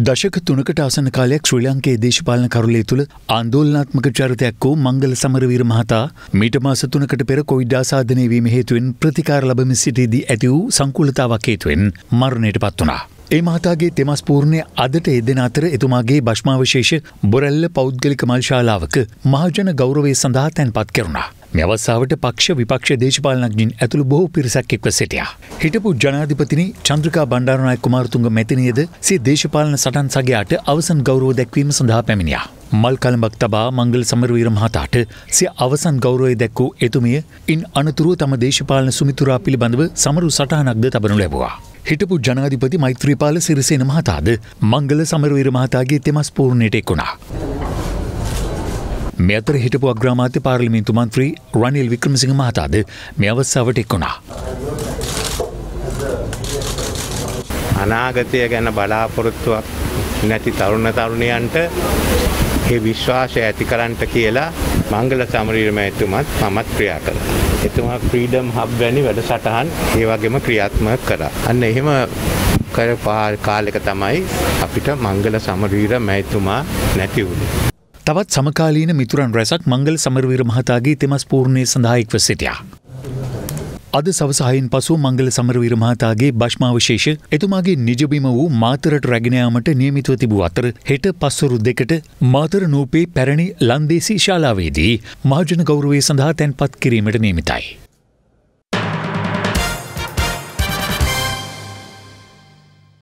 දශක තුනකට ආසන කාලයක් ශ්‍රී ලංකේ දේශපාලන කරුලේ තුළ ආන්දෝලනාත්මක චරිතයක් වූ මංගල සමරවීර මහතා මීට මාස තුනකට පෙර කොවිඩ් ආසාධනය වීම හේතුවෙන් ප්‍රතිකාර ලබමින් සිටියේදී ඇති වූ සංකූලතාවක් හේතුවෙන් මරණයට පත් වුණා. ඒ මහතාගේ තෙමස් පූර්ණය අදට එදෙන අතර එතුමාගේ භශ්මාවශේෂ බොරැල්ල පෞද්ගලික මල්ශාලාවක මහජන ගෞරවය සඳහා තැන්පත් කෙරුණා. මෙවස්සාාවට පක්ෂ විපක්ෂ දේශපාලනක්ජින් ඇතුළු බොහෝ පිරිසක් එක්ව සිටියා. හිටපු ජනාධිපතිනි චන්ද්‍රකා බණ්ඩාරනාය කුමාරතුංග මැතිනියද සේ දේශපාලන සටන් සගයාට අවසන් ගෞරෝ දැක්වීම සඳහා පැමිණියා. මල් කළඹක් තබා මංගල සමරවීර මහතාට සිය අවසන් ගෞරවය දැක්වූ එතුමිය ඉන් අනතුරුව තම දේශපාලන සුමිතුරා පිළිබඳව සමරු සටහනක්ද තබනු ලැබවා. හිටපු ජනාධිපති මෛත්‍රීපාල සිරිසේන මහතාද මංගල සමරවීර මහතාගේ තෙමස් පූර්ණයට එක්ුණා. මෙ අතර හිටපු අග්‍රාමාත්‍ය පාර්ලිමින්තු මන්ත්‍රී රනිල් වික්‍රමසිංහ මහතාද මේ අවස්සාාවට එක්වුණා. අනාගතය ගැන බලාපොරොත්තුවක් නැති තරුණ තරුණයන්ට ඒ විශ්වාසය ඇති කරන්නට කියලා මංගල සමරීරම ඇතුමත් මමත් ක්‍රියා කළ. එතුමා ක්‍රීඩම් හබ් වැනි වැඩ සටහන් ඒ වගේම ක්‍රියාත්මක කර. අන්න එහෙම කර කාලෙක තමයි අපිට මංගල සමරීර මැතුමා නැති වුණේ. තවත් සමකාලීන මිතුරන් රැසක් මංගල සමරවීර මහතාගේ තෙමස් පූර්ණය සඳහායික්ව සිටියා. අද සවසාහයෙන් පසු මංගල සමරවීර මහතාගේ භශ්මාවශේෂ එතුමාගේ නිජබිම වූ මාතරට රැගෙනයාමට නියමිතුව තිබූ අතර හෙට පස්සුරු දෙකට මාතර නූපේ පැරණි ලන්දේසි ශාලාවේදී මහජන ගෞරවේ සඳහා තැන්පත් කිරීමට නියමිතයි.